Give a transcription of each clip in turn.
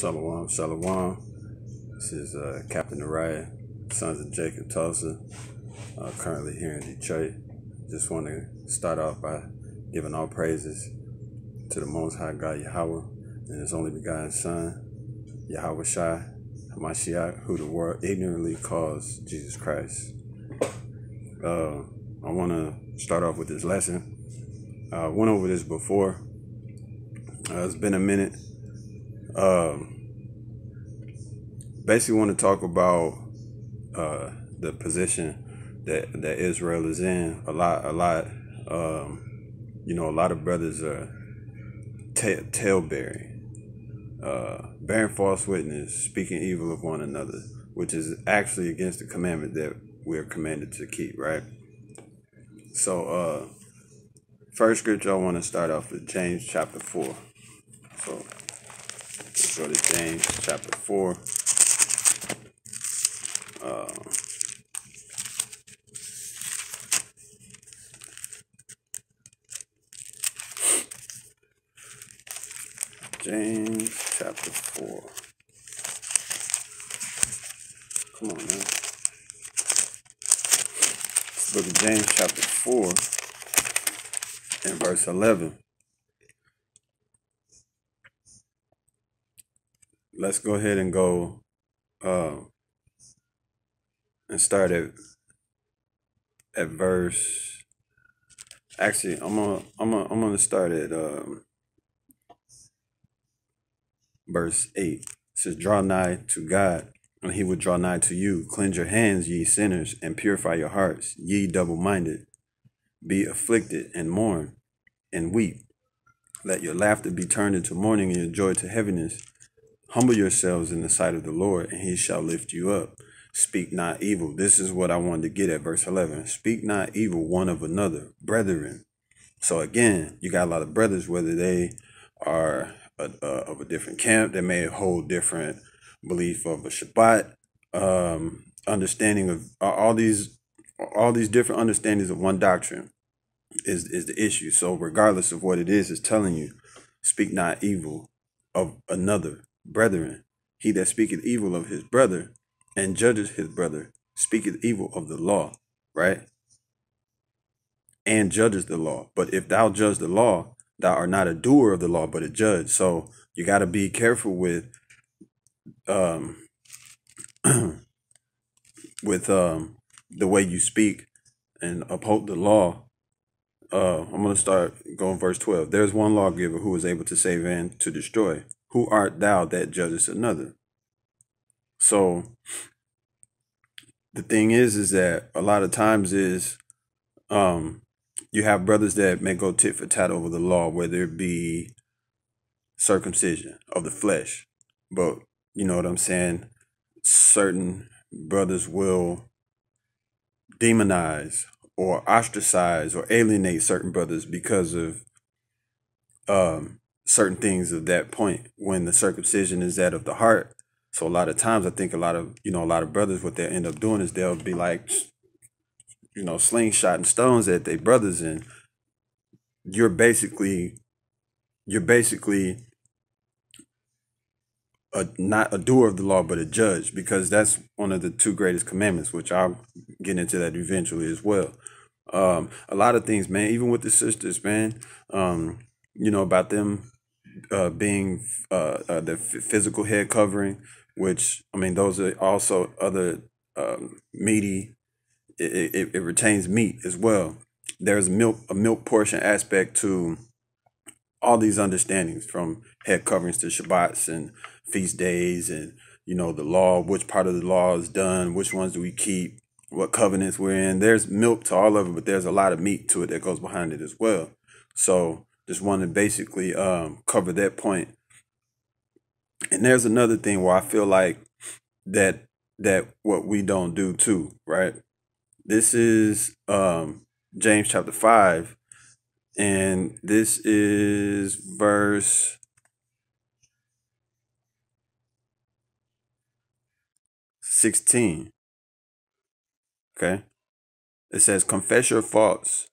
Shalom, Shalom. This is uh, Captain Uriah, Sons of Jacob Tulsa, uh, currently here in Detroit. Just want to start off by giving all praises to the Most High God Yahweh and His only begotten Son, Yahweh Shai, Hamashiach, who the world ignorantly calls Jesus Christ. Uh, I want to start off with this lesson. I uh, went over this before. Uh, it's been a minute. Um, basically, want to talk about uh, the position that that Israel is in. A lot, a lot. Um, you know, a lot of brothers are ta- tail bearing, uh, bearing false witness, speaking evil of one another, which is actually against the commandment that we're commanded to keep. Right. So, uh, first scripture I want to start off with James chapter four. So let's go to James chapter 4. Uh, James chapter 4. Come on man. Let's look at James chapter 4 and verse 11. Let's go ahead and go uh, and start at at verse. Actually, I'm gonna I'm gonna I'm gonna start at um, verse eight. It says, "Draw nigh to God, and He will draw nigh to you. Cleanse your hands, ye sinners, and purify your hearts, ye double-minded. Be afflicted and mourn, and weep. Let your laughter be turned into mourning, and your joy to heaviness." Humble yourselves in the sight of the Lord, and he shall lift you up. Speak not evil. This is what I wanted to get at, verse 11. Speak not evil one of another, brethren. So again, you got a lot of brothers, whether they are a, a, of a different camp, they may hold different belief of a Shabbat, um, understanding of all these, all these different understandings of one doctrine is is the issue. So regardless of what it is, it's telling you, speak not evil of another brethren. He that speaketh evil of his brother and judges his brother speaketh evil of the law, right? And judges the law. But if thou judge the law, thou art not a doer of the law, but a judge. So you got to be careful with um with um the way you speak and uphold the law. Uh, I'm going to start going verse 12. There's one lawgiver who is able to save and to destroy. Who art thou that judgest another? So the thing is, is that a lot of times is um you have brothers that may go tit for tat over the law, whether it be circumcision of the flesh. But you know what I'm saying? Certain brothers will demonize or ostracize or alienate certain brothers because of um certain things of that point when the circumcision is that of the heart. So a lot of times I think a lot of, you know, a lot of brothers, what they end up doing is they'll be like, you know, slingshotting stones at their brothers and you're basically, you're basically a, not a doer of the law, but a judge, because that's one of the two greatest commandments, which I'll get into that eventually as well. Um, a lot of things, man, even with the sisters, man, um, you know, about them uh, being uh, uh, the physical head covering, which I mean, those are also other um, meaty. It, it, it retains meat as well. There's milk a milk portion aspect to all these understandings from head coverings to Shabbats and feast days and you know the law, which part of the law is done, which ones do we keep, what covenants we're in. There's milk to all of it, but there's a lot of meat to it that goes behind it as well. So just want to basically um, cover that point. And there's another thing where I feel like that that what we don't do too, right? This is um, James chapter five, and this is verse. Sixteen. Okay. It says, Confess your faults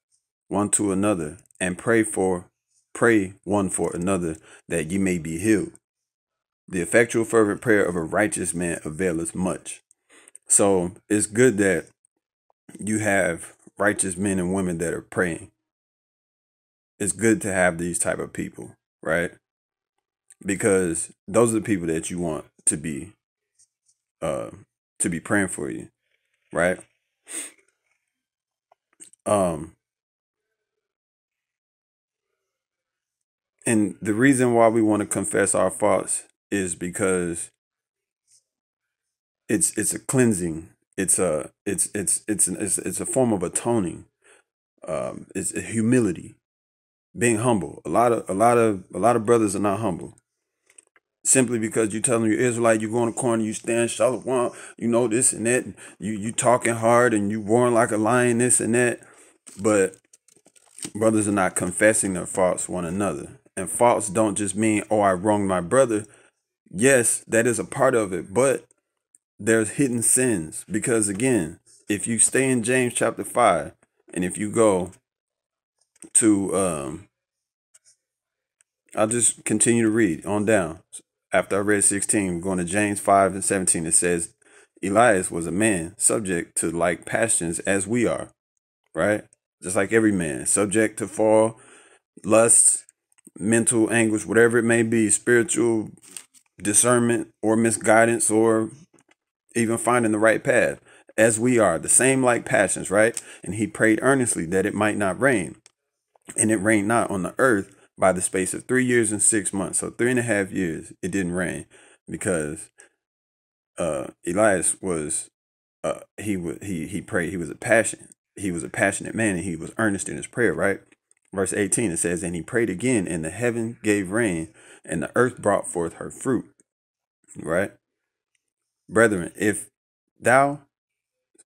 one to another and pray for pray one for another that ye may be healed. The effectual fervent prayer of a righteous man availeth much. So it's good that you have righteous men and women that are praying. It's good to have these type of people, right? Because those are the people that you want to be uh to be praying for you, right? Um and the reason why we want to confess our faults is because it's it's a cleansing. It's a it's it's it's it's, it's a form of atoning. Um it's humility. Being humble. A lot of a lot of a lot of brothers are not humble. Simply because you tell them you're Israelite, you go in the corner, you stand shalom, you know this and that, and you you talking hard and you roaring like a lion, this and that. But brothers are not confessing their faults one another. And faults don't just mean, oh, I wronged my brother. Yes, that is a part of it, but there's hidden sins. Because again, if you stay in James chapter 5, and if you go to um I'll just continue to read on down. After I read 16, going to James 5 and 17, it says, Elias was a man subject to like passions as we are, right? Just like every man, subject to fall, lusts, mental anguish, whatever it may be, spiritual discernment or misguidance or even finding the right path, as we are, the same like passions, right? And he prayed earnestly that it might not rain. And it rained not on the earth by the space of three years and six months. So three and a half years it didn't rain because uh Elias was uh he was he he prayed, he was a passion, he was a passionate man and he was earnest in his prayer, right? Verse 18 it says, And he prayed again, and the heaven gave rain, and the earth brought forth her fruit. Right? Brethren, if thou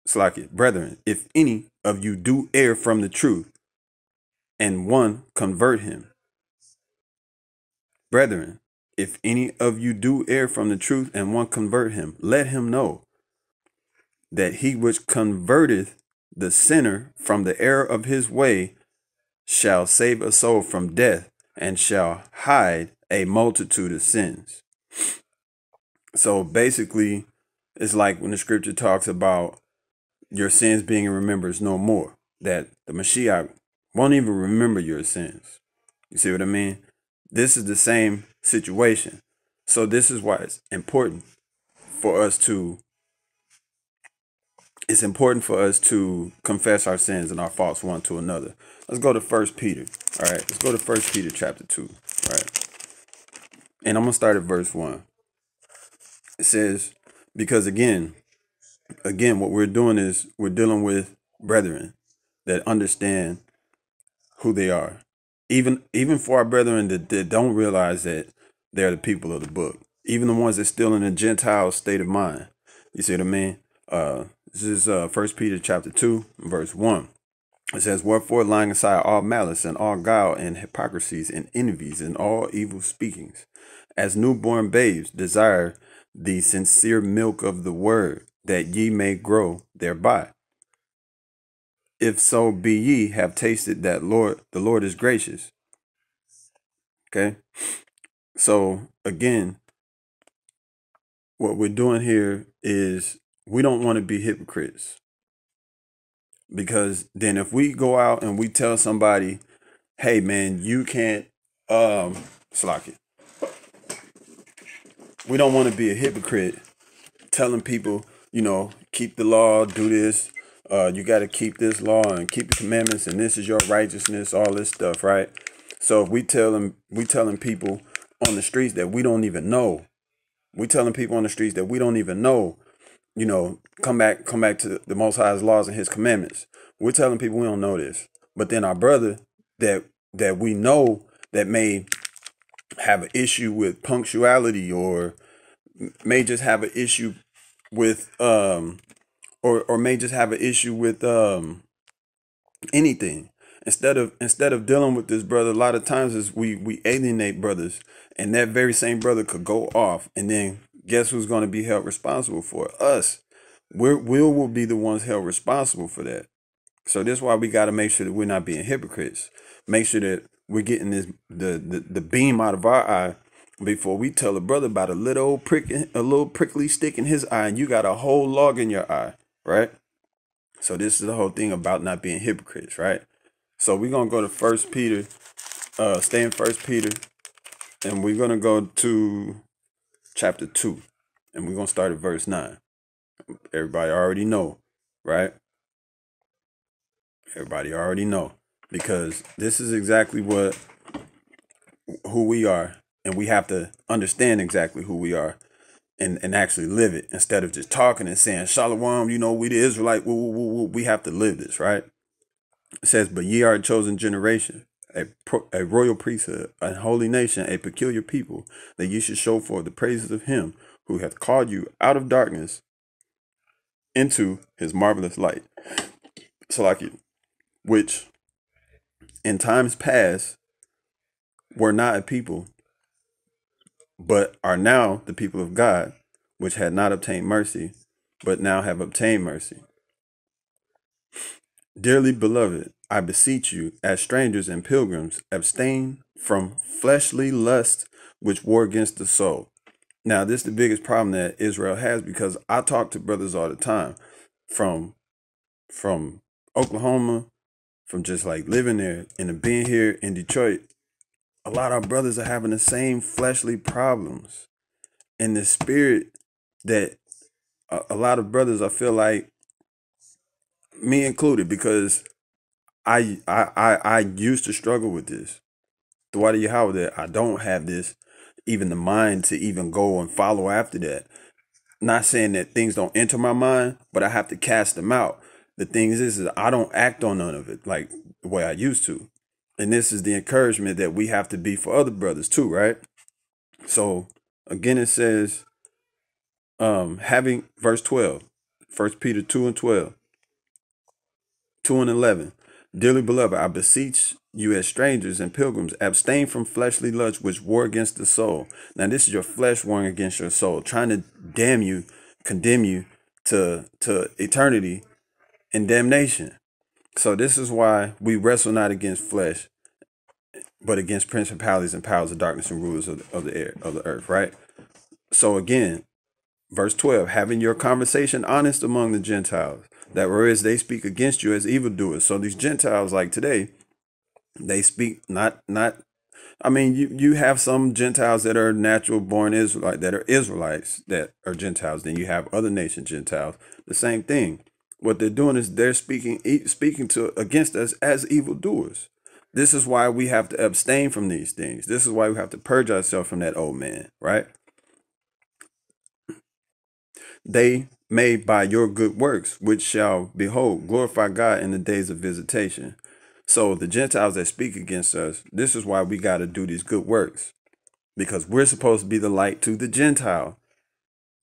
slack it, brethren, if any of you do err from the truth, and one convert him. Brethren, if any of you do err from the truth and one convert him, let him know that he which converteth the sinner from the error of his way shall save a soul from death and shall hide a multitude of sins. So basically, it's like when the scripture talks about your sins being remembered no more, that the Mashiach won't even remember your sins. You see what I mean? This is the same situation. So this is why it's important for us to it's important for us to confess our sins and our faults one to another. Let's go to First Peter. All right, let's go to First Peter chapter two. All right, and I'm gonna start at verse one. It says, because again, again, what we're doing is we're dealing with brethren that understand who they are. Even even for our brethren that, that don't realize that they're the people of the book. Even the ones that still in a Gentile state of mind. You see what I mean? Uh, this is uh, 1 Peter chapter 2, verse 1. It says, Wherefore, laying aside all malice and all guile and hypocrisies and envies and all evil speakings, as newborn babes desire the sincere milk of the word, that ye may grow thereby. If so be ye have tasted that Lord, the Lord is gracious. Okay. So again, what we're doing here is we don't want to be hypocrites. Because then if we go out and we tell somebody, hey man, you can't um slack it. We don't want to be a hypocrite telling people, you know, keep the law, do this, uh, you got to keep this law and keep the commandments, and this is your righteousness, all this stuff, right? So if we tell them, we telling people on the streets that we don't even know, we telling people on the streets that we don't even know you know, come back, come back to the Most High's laws and His commandments. We're telling people we don't know this, but then our brother that that we know that may have an issue with punctuality or may just have an issue with um or or may just have an issue with um anything instead of instead of dealing with this brother a lot of times is we we alienate brothers and that very same brother could go off and then guess who's going to be held responsible for it? Us. We're, we will be the ones held responsible for that. So that's why we got to make sure that we're not being hypocrites. Make sure that we're getting this the, the the beam out of our eye before we tell a brother about a little prick, a little prickly stick in his eye, and you got a whole log in your eye, right? So this is the whole thing about not being hypocrites, right? So we're gonna go to First Peter, uh, stay in First Peter, and we're gonna go to chapter two, and we're gonna start at verse nine. Everybody already know, right? Everybody already know because this is exactly what who we are, and we have to understand exactly who we are and, and actually live it instead of just talking and saying, Shalom, you know, we the Israelite, we, we, we have to live this, right? It says, But ye are a chosen generation, a, pro, a royal priesthood, a holy nation, a peculiar people, that ye should show forth the praises of him who hath called you out of darkness into his marvelous light. So like which in times past were not a people, but are now the people of God, which had not obtained mercy, but now have obtained mercy. Dearly beloved, I beseech you, as strangers and pilgrims, abstain from fleshly lusts which war against the soul. Now, this is the biggest problem that Israel has because I talk to brothers all the time from from Oklahoma, from just like living there and being here in Detroit a lot of brothers are having the same fleshly problems in the spirit that a, a lot of brothers I feel like me included because I I I, I used to struggle with this. Dwight Yahweh that I don't have this even the mind to even go and follow after that. Not saying that things don't enter my mind, but I have to cast them out. The thing is, is I don't act on none of it like the way I used to. And this is the encouragement that we have to be for other brothers too, right? So again, it says, um, having verse 12, First Peter 2 and 12, 2 and 11. Dearly beloved, I beseech you as strangers and pilgrims, abstain from fleshly lusts which war against the soul. Now, this is your flesh warring against your soul, trying to damn you, condemn you to, to eternity and damnation. So this is why we wrestle not against flesh, but against principalities and powers of darkness and rulers of, of the air of the earth. Right. So again, verse twelve: having your conversation honest among the Gentiles, that whereas they speak against you as evildoers. So these Gentiles, like today, they speak not not. I mean, you you have some Gentiles that are natural born Israelite that are Israelites that are Gentiles. Then you have other nation Gentiles. The same thing what they're doing is they're speaking speaking to against us as evildoers. This is why we have to abstain from these things. This is why we have to purge ourselves from that old man, right? They may by your good works, which shall behold, glorify God in the days of visitation. So the Gentiles that speak against us, this is why we got to do these good works. Because we're supposed to be the light to the Gentile.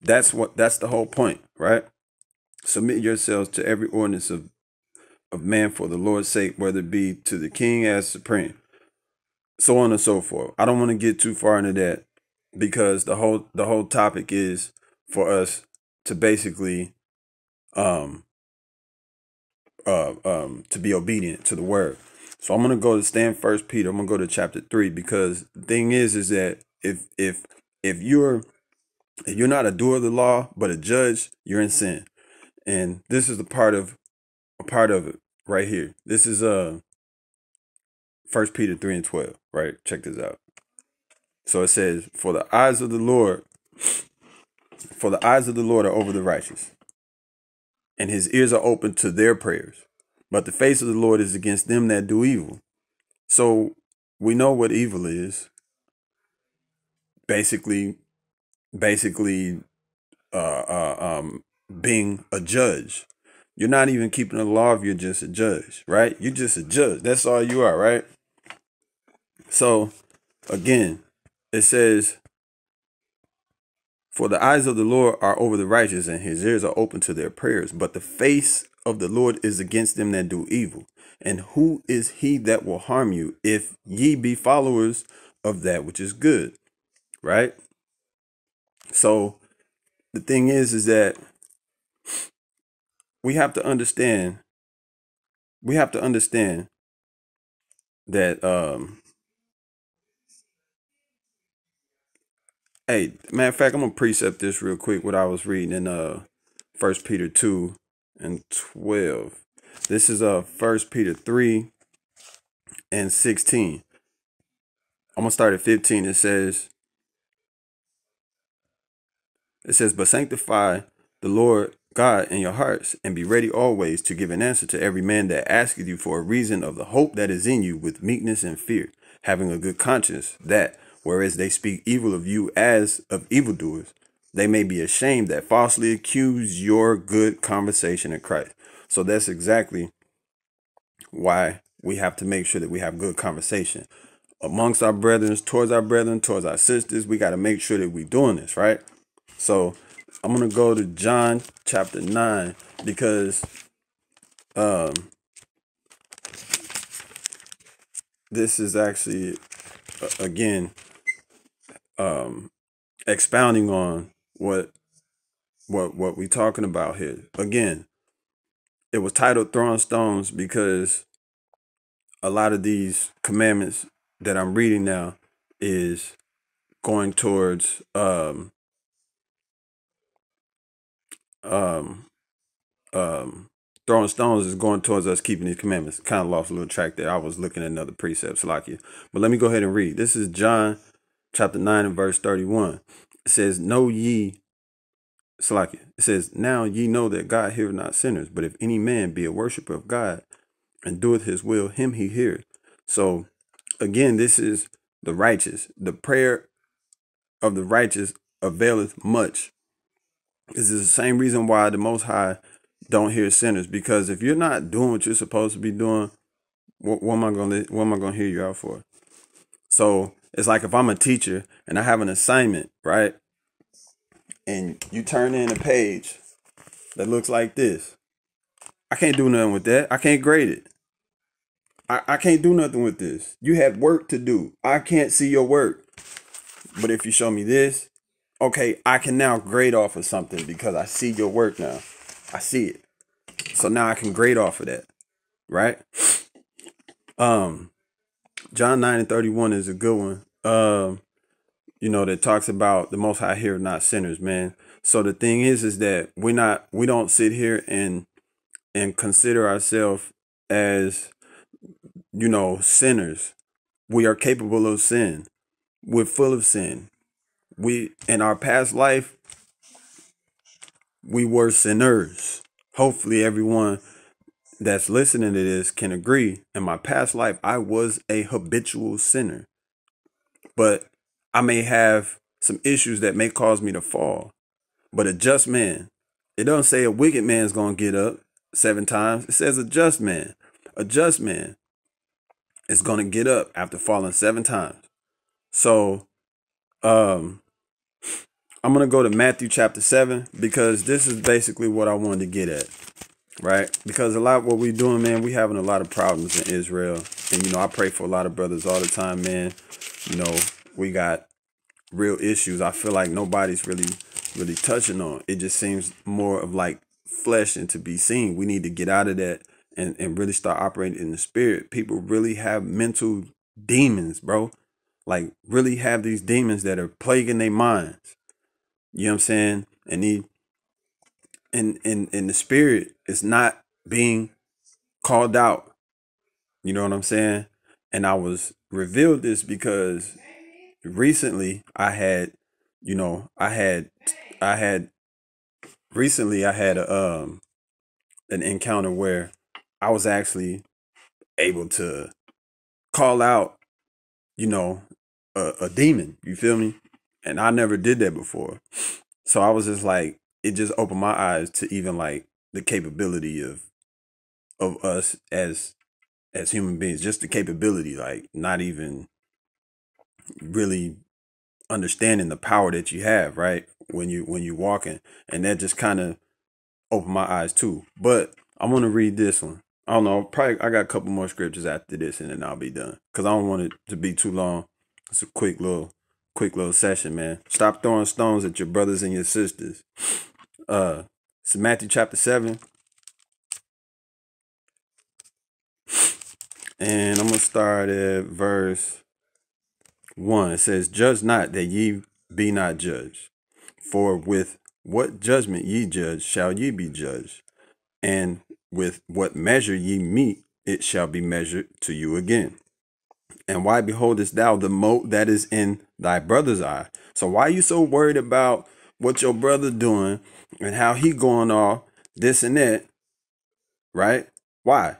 That's what that's the whole point, right? Submit yourselves to every ordinance of, of man for the Lord's sake, whether it be to the king as supreme, so on and so forth. I don't want to get too far into that because the whole the whole topic is for us to basically um uh um to be obedient to the word. So I'm gonna go to stand first Peter. I'm gonna go to chapter three because the thing is is that if if if you're if you're not a doer of the law but a judge, you're in sin and this is a part of a part of it right here. This is uh First Peter three and twelve. Right, check this out. So it says, "For the eyes of the Lord, for the eyes of the Lord are over the righteous, and His ears are open to their prayers, but the face of the Lord is against them that do evil." So we know what evil is. Basically, basically, uh, uh, um, being a judge. You're not even keeping the law if you're just a judge, right? You're just a judge. That's all you are, right? So, again, it says, For the eyes of the Lord are over the righteous, and his ears are open to their prayers. But the face of the Lord is against them that do evil. And who is he that will harm you if ye be followers of that which is good? Right? So, the thing is, is that we have to understand we have to understand that um Hey, matter of fact, I'm gonna precept this real quick. What I was reading in uh First Peter two and twelve. This is uh First Peter three and sixteen. I'm gonna start at fifteen. It says, it says, but sanctify the Lord God in your hearts, and be ready always to give an answer to every man that asketh you for a reason of the hope that is in you with meekness and fear, having a good conscience, that whereas they speak evil of you as of evildoers, they may be ashamed that falsely accuse your good conversation in Christ. So that's exactly why we have to make sure that we have good conversation amongst our brethren, towards our brethren, towards our sisters. We got to make sure that we're doing this, right? So I'm gonna go to John chapter nine because um this is actually again um expounding on what what what we talking about here. Again, it was titled throwing stones because a lot of these commandments that I'm reading now is going towards um um um throwing stones is going towards us keeping these commandments. Kind of lost a little track there. I was looking at another precept, Salakia. But let me go ahead and read. This is John chapter 9 and verse 31. It says, Know ye, Salakia. It says, Now ye know that God heareth not sinners, but if any man be a worshiper of God and doeth his will, him he heareth. So again, this is the righteous. The prayer of the righteous availeth much. This is the same reason why the Most High don't hear sinners. Because if you're not doing what you're supposed to be doing, what, what am I gonna what am I gonna hear you out for? So it's like if I'm a teacher and I have an assignment, right? And you turn in a page that looks like this. I can't do nothing with that. I can't grade it. I, I can't do nothing with this. You have work to do. I can't see your work. But if you show me this, okay, I can now grade off of something because I see your work now. I see it. So now I can grade off of that. Right? Um John 9 and 31 is a good one. Um, you know, that talks about the most high here, not sinners, man. So the thing is, is that we're not we don't sit here and and consider ourselves as you know sinners. We are capable of sin. We're full of sin. We in our past life we were sinners. Hopefully, everyone that's listening to this can agree. In my past life, I was a habitual sinner, but I may have some issues that may cause me to fall. But a just man, it doesn't say a wicked man's going to get up seven times. It says a just man. A just man is going to get up after falling seven times. So, um, I'm going to go to Matthew chapter 7 because this is basically what I wanted to get at, right? Because a lot what we're doing, man, we having a lot of problems in Israel. And, you know, I pray for a lot of brothers all the time, man. You know, we got real issues. I feel like nobody's really, really touching on. It just seems more of like flesh and to be seen. We need to get out of that and, and really start operating in the spirit. People really have mental demons, bro. Like really have these demons that are plaguing their minds you know what I'm saying? And he and in in the spirit is not being called out. You know what I'm saying? And I was revealed this because recently I had, you know, I had I had recently I had a um an encounter where I was actually able to call out, you know, a, a demon. You feel me? and I never did that before. So I was just like, it just opened my eyes to even like the capability of of us as as human beings, just the capability, like not even really understanding the power that you have, right? When you when you're walking, and that just kind of opened my eyes too. But I'm gonna read this one. I don't know. Probably I got a couple more scriptures after this, and then I'll be done because I don't want it to be too long. It's a quick little quick little session, man. Stop throwing stones at your brothers and your sisters. Uh, it's Matthew chapter 7. And I'm going to start at verse 1. It says, Judge not that ye be not judged. For with what judgment ye judge shall ye be judged, and with what measure ye meet it shall be measured to you again. And why beholdest thou the mote that is in thy brother's eye? So why are you so worried about what your brother doing and how he going off this and that? Right? Why?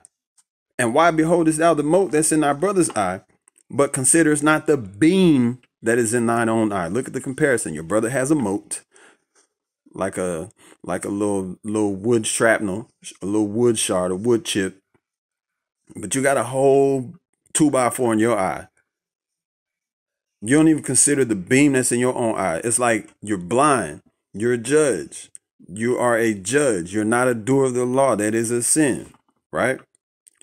And why beholdest thou the mote that's in thy brother's eye, but considers not the beam that is in thine own eye? Look at the comparison. Your brother has a mote, like a like a little little wood shrapnel, a little wood shard, a wood chip. But you got a whole two by four in your eye. You don't even consider the beam that's in your own eye. It's like you're blind. You're a judge. You are a judge. You're not a doer of the law. That is a sin, right?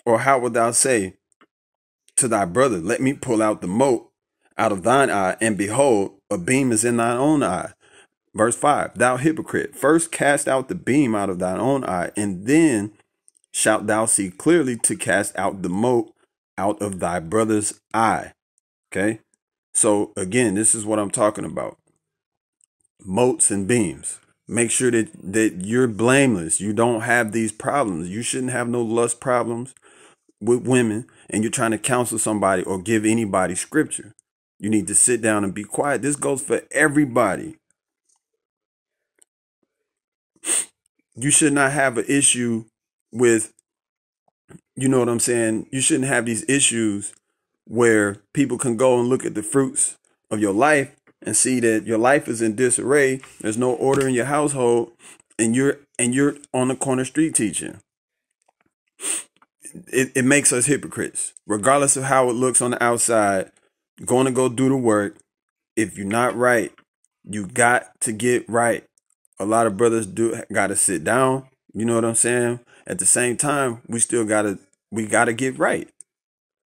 Or how would thou say to thy brother, Let me pull out the mote out of thine eye, and behold, a beam is in thine own eye. Verse 5 Thou hypocrite, first cast out the beam out of thine own eye, and then shalt thou see clearly to cast out the mote out of thy brother's eye. Okay. So again, this is what I'm talking about. Motes and beams. Make sure that, that you're blameless. You don't have these problems. You shouldn't have no lust problems with women and you're trying to counsel somebody or give anybody scripture. You need to sit down and be quiet. This goes for everybody. You should not have an issue with you know what I'm saying? You shouldn't have these issues where people can go and look at the fruits of your life and see that your life is in disarray. There's no order in your household, and you're and you're on the corner street teaching. It, it makes us hypocrites, regardless of how it looks on the outside. Going to go do the work. If you're not right, you got to get right. A lot of brothers do got to sit down. You know what I'm saying? At the same time, we still gotta we gotta get right.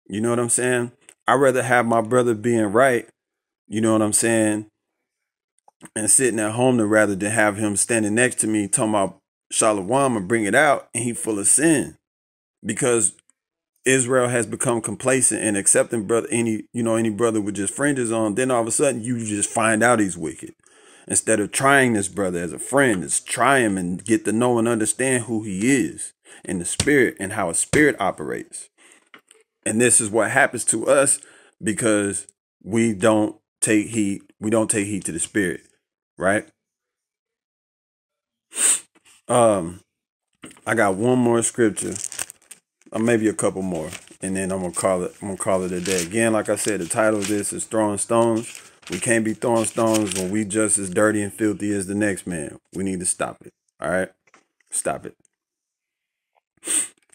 You know what I'm saying? I'd rather have my brother being right, you know what I'm saying, and sitting at home than rather than have him standing next to me talking about Shalom bring it out and he full of sin. Because Israel has become complacent and accepting brother any you know any brother with just fringes on, then all of a sudden you just find out he's wicked. Instead of trying this brother as a friend, is try him and get to know and understand who he is and the spirit and how a spirit operates. And this is what happens to us because we don't take heed, we don't take heed to the spirit, right? Um, I got one more scripture, or maybe a couple more, and then I'm gonna call it. I'm gonna call it a day. Again, like I said, the title of this is throwing stones. We can't be throwing stones when we just as dirty and filthy as the next man. We need to stop it. All right, stop it.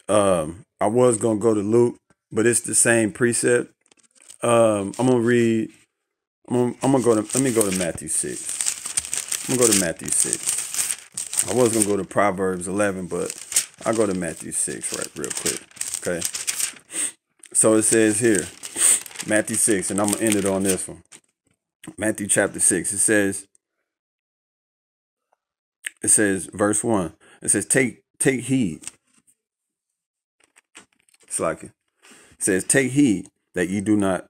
Um, I was gonna go to Luke, but it's the same precept. Um, I'm gonna read. I'm gonna, I'm gonna go to. Let me go to Matthew six. I'm gonna go to Matthew six. I was gonna go to Proverbs 11, but I'll go to Matthew six right real quick. Okay. So it says here, Matthew six, and I'm gonna end it on this one. Matthew chapter 6. It says, it says, verse 1. It says, Take take heed. It's like it. says, Take heed that ye do not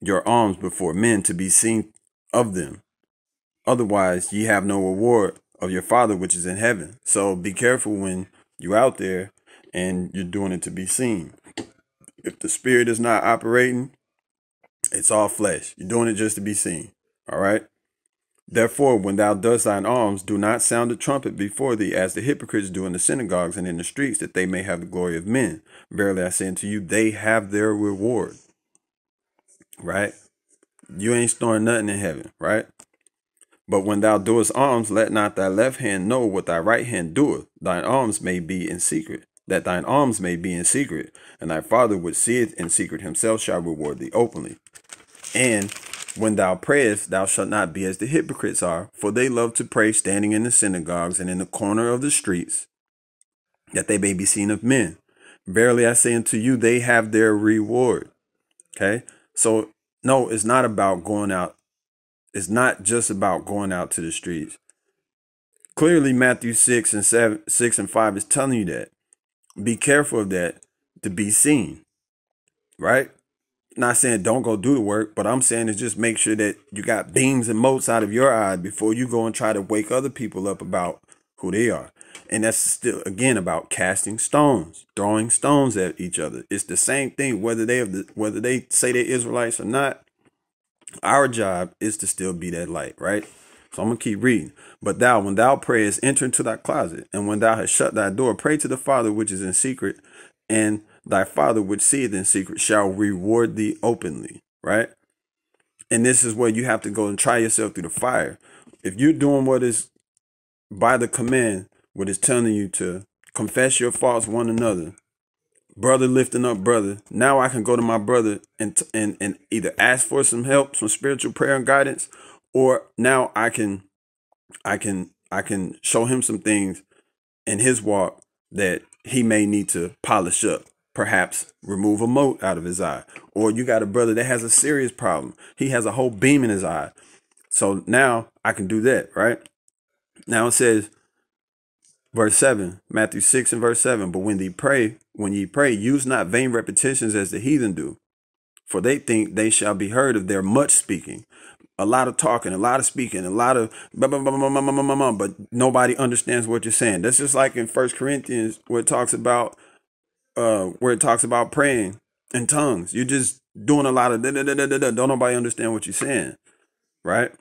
your alms before men to be seen of them. Otherwise ye have no reward of your father which is in heaven. So be careful when you're out there and you're doing it to be seen. If the spirit is not operating, it's all flesh. You're doing it just to be seen. All right. Therefore, when thou dost thine alms, do not sound the trumpet before thee, as the hypocrites do in the synagogues and in the streets, that they may have the glory of men. Verily I say unto you, they have their reward. Right? You ain't storing nothing in heaven, right? But when thou doest alms, let not thy left hand know what thy right hand doeth. Thine alms may be in secret, that thine alms may be in secret, and thy father which seeth in secret himself shall reward thee openly. And when thou prayest, thou shalt not be as the hypocrites are, for they love to pray standing in the synagogues and in the corner of the streets, that they may be seen of men. Verily I say unto you, they have their reward. Okay? So, no, it's not about going out. It's not just about going out to the streets. Clearly, Matthew 6 and 7, 6 and 5 is telling you that. Be careful of that to be seen. Right? not saying don't go do the work, but I'm saying is just make sure that you got beams and motes out of your eye before you go and try to wake other people up about who they are. And that's still again about casting stones, throwing stones at each other. It's the same thing whether they have the, whether they say they're Israelites or not. Our job is to still be that light, right? So I'm gonna keep reading. But thou, when thou prayest, enter into thy closet, and when thou hast shut thy door, pray to the Father which is in secret, and thy Father which seeth in secret shall reward thee openly, right? And this is where you have to go and try yourself through the fire. If you're doing what is by the command, what is telling you to confess your faults one another, brother lifting up brother. Now I can go to my brother and and and either ask for some help, some spiritual prayer and guidance, or now I can I can I can show him some things in his walk that he may need to polish up perhaps remove a mote out of his eye. Or you got a brother that has a serious problem. He has a whole beam in his eye. So now I can do that, right? Now it says, verse 7, Matthew 6 and verse 7, but when ye pray, when ye pray, use not vain repetitions as the heathen do, for they think they shall be heard of their much speaking. A lot of talking, a lot of speaking, a lot of blah, blah, blah, but nobody understands what you're saying. That's just like in First Corinthians where it talks about uh, where it talks about praying in tongues. You're just doing a lot of da, da, da, da, da, don't nobody understand what you're saying, right?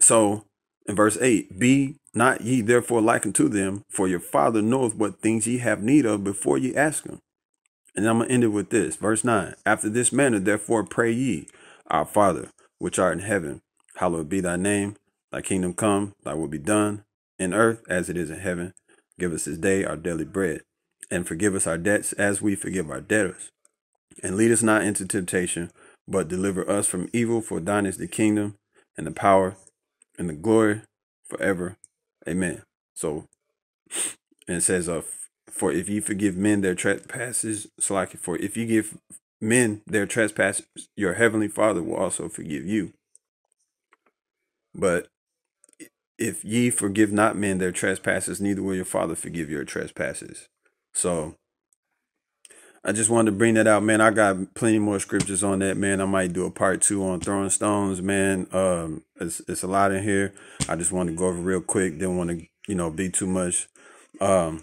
So in verse 8, be not ye therefore like unto them, for your father knoweth what things ye have need of before ye ask him. And I'm gonna end it with this. Verse 9. After this manner, therefore pray ye, our Father, which art in heaven, hallowed be thy name, thy kingdom come, thy will be done, in earth as it is in heaven. Give us this day our daily bread and forgive us our debts as we forgive our debtors. And lead us not into temptation, but deliver us from evil. For thine is the kingdom and the power and the glory forever. Amen. So, and it says, uh, for if you forgive men their trespasses, so like for if you give men their trespasses, your heavenly Father will also forgive you. But if ye forgive not men their trespasses, neither will your Father forgive your trespasses. So I just wanted to bring that out, man. I got plenty more scriptures on that, man. I might do a part two on throwing stones, man. Um, it's it's a lot in here. I just want to go over real quick. Didn't want to, you know, be too much. Um,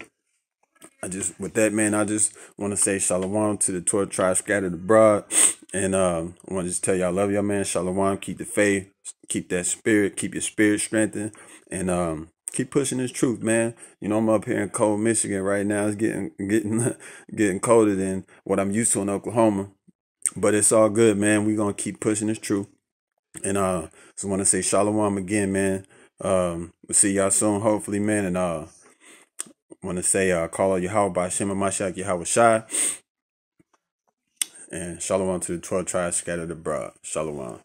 I just with that, man. I just want to say shalom to the twelve tribes scattered abroad, and um, I want to just tell y'all, I love y'all, man. Shalom. Keep the faith, keep that spirit, keep your spirit strengthened, and um, keep pushing this truth, man. You know, I'm up here in cold Michigan right now. It's getting getting getting colder than what I'm used to in Oklahoma. But it's all good, man. We're gonna keep pushing this truth. And uh just wanna say shalom again, man. Um we'll see y'all soon, hopefully, man. And uh wanna say uh call out Yahweh by Shema Mashak Yahweh Shai. And shalom to the twelve tribes scattered abroad. Shalom.